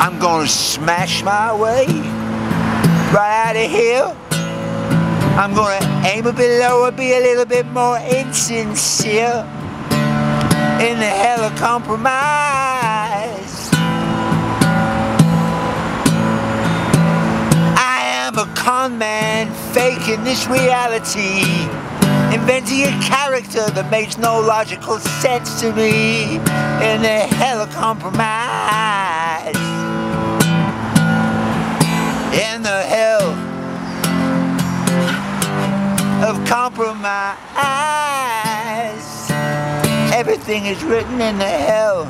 I'm gonna smash my way right out of here. I'm gonna aim a bit lower, be a little bit more insincere in the hell of compromise. I am a con man faking this reality, inventing a character that makes no logical sense to me in the hell of compromise. In the hell of compromise. Everything is written in the hell